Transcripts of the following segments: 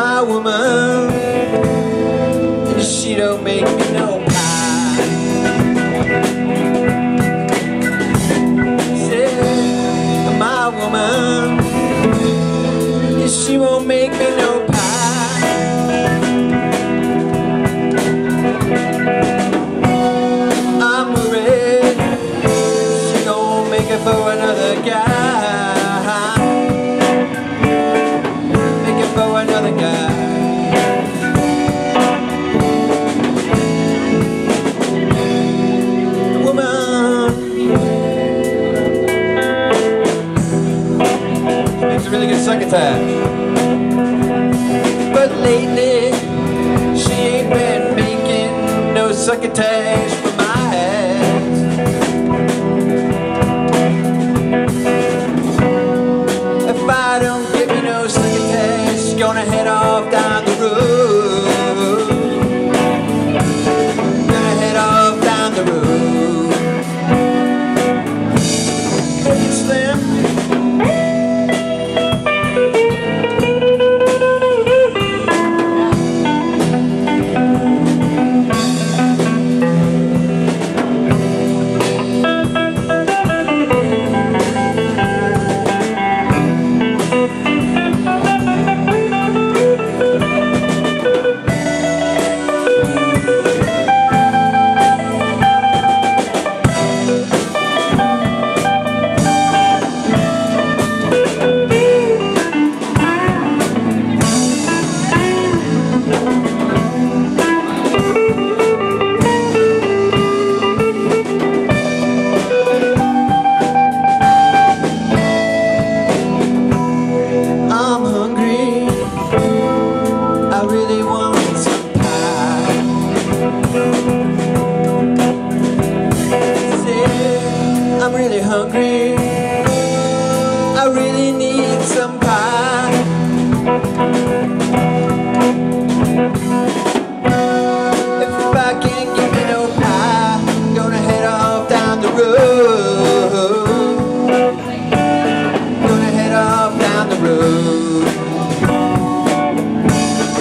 my woman. And she don't make me no pie. Said, my woman. And she won't make me no pie a really. But lately, she ain't been making no succotash for my ass. If I don't give you no succotash, gonna head off hungry. I really need some pie If I can't get me no pie I'm gonna head off down the road. Gonna head off down the road.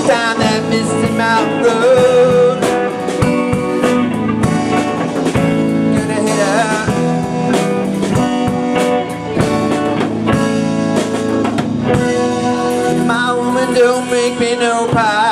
Down that misty mountain road. don't make me no pie.